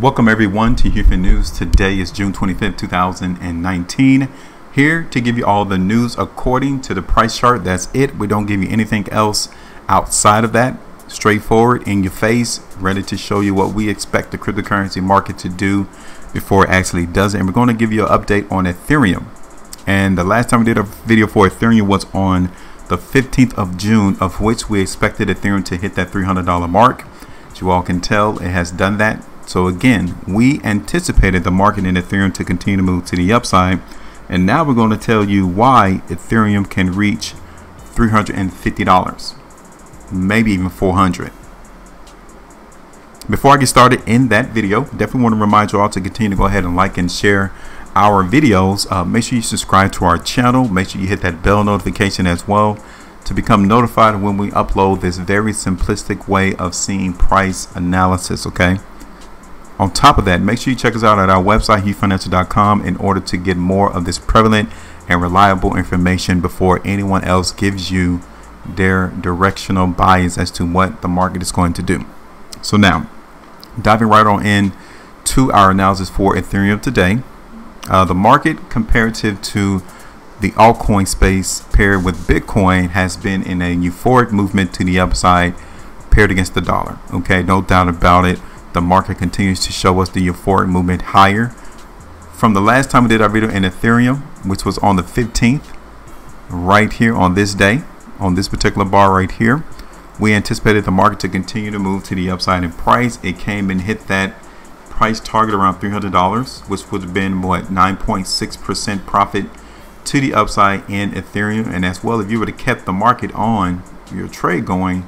Welcome everyone to HueFin News. Today is June 25th, 2019. Here to give you all the news according to the price chart. That's it. We don't give you anything else outside of that. Straightforward, in your face, ready to show you what we expect the cryptocurrency market to do before it actually does it. And we're going to give you an update on Ethereum. And the last time we did a video for Ethereum was on the 15th of June, of which we expected Ethereum to hit that $300 mark. As you all can tell, it has done that. So again, we anticipated the market in Ethereum to continue to move to the upside. And now we're going to tell you why Ethereum can reach $350, maybe even 400. Before I get started in that video, definitely want to remind you all to continue to go ahead and like and share our videos. Uh, make sure you subscribe to our channel. Make sure you hit that bell notification as well to become notified when we upload this very simplistic way of seeing price analysis. Okay. On top of that, make sure you check us out at our website, HueFinancial.com, in order to get more of this prevalent and reliable information before anyone else gives you their directional bias as to what the market is going to do. So now, diving right on in to our analysis for Ethereum today. Uh, the market comparative to the altcoin space paired with Bitcoin has been in a euphoric movement to the upside paired against the dollar. Okay, no doubt about it. The market continues to show us the euphoric movement higher. From the last time we did our video in Ethereum, which was on the 15th, right here on this day, on this particular bar right here, we anticipated the market to continue to move to the upside in price. It came and hit that price target around $300, which would have been what 9.6% profit to the upside in Ethereum. And as well, if you would have kept the market on your trade going,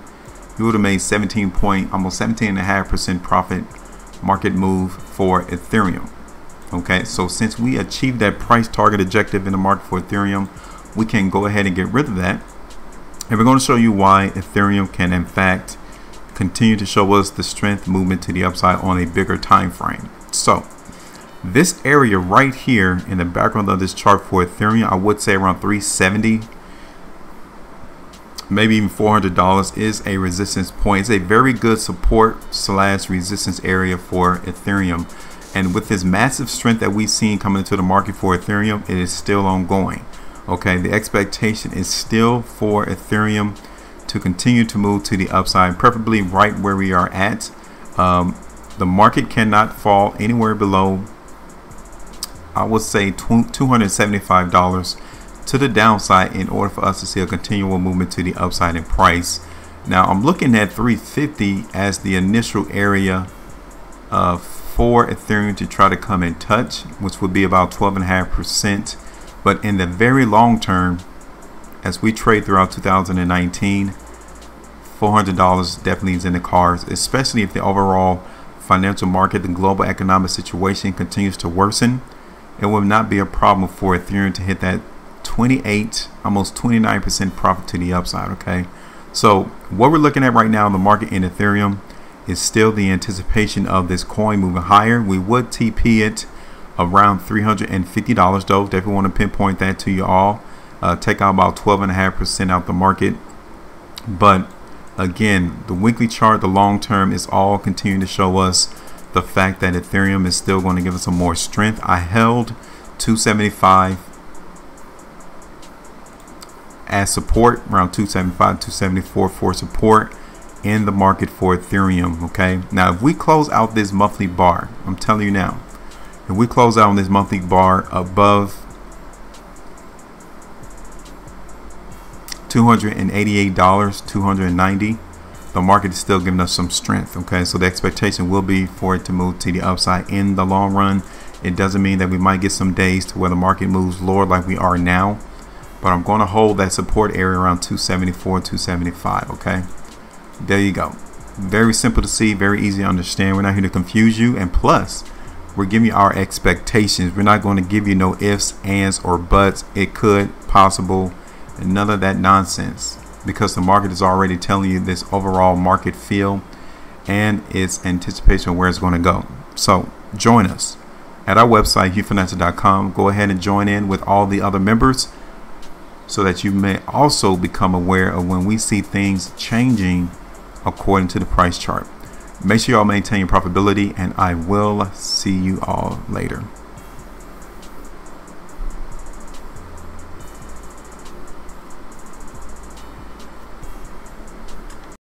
would have made 17 point, almost 17 and a half percent profit market move for Ethereum. Okay, so since we achieved that price target objective in the market for Ethereum, we can go ahead and get rid of that. And we're going to show you why Ethereum can in fact continue to show us the strength movement to the upside on a bigger time frame. So this area right here in the background of this chart for Ethereum, I would say around 370, maybe even $400 is a resistance point. It's a very good support slash resistance area for Ethereum. And with this massive strength that we've seen coming into the market for Ethereum, it is still ongoing. Okay, the expectation is still for Ethereum to continue to move to the upside, preferably right where we are at. Um, the market cannot fall anywhere below, I would say, $275 to the downside in order for us to see a continual movement to the upside in price. Now, I'm looking at 350 as the initial area uh, for Ethereum to try to come in touch, which would be about 12.5%. But in the very long term, as we trade throughout 2019, $400 definitely is in the cards, especially if the overall financial market, the global economic situation continues to worsen. It will not be a problem for Ethereum to hit that 28, almost 29% profit to the upside. Okay. So what we're looking at right now in the market in Ethereum is still the anticipation of this coin moving higher. We would TP it around $350 though. Definitely want to pinpoint that to you all. Uh, take out about 12.5% out the market. But again, the weekly chart, the long term is all continuing to show us the fact that Ethereum is still going to give us some more strength. I held 275 as support around 275 274 for support in the market for Ethereum okay? Now if we close out this monthly bar I'm telling you now if we close out on this monthly bar above $288 290 the market is still giving us some strength okay? So the expectation will be for it to move to the upside in the long run. It doesn't mean that we might get some days to where the market moves lower like we are now but I'm going to hold that support area around 274 275 okay? There you go. Very simple to see very easy to understand. We're not here to confuse you and plus we're giving you our expectations. We're not going to give you no ifs ands or buts. It could possible and none of that nonsense because the market is already telling you this overall market feel and its anticipation of where it's going to go. So join us at our website huefinancial.com go ahead and join in with all the other members so that you may also become aware of when we see things changing according to the price chart. Make sure y'all maintain your profitability, and I will see you all later.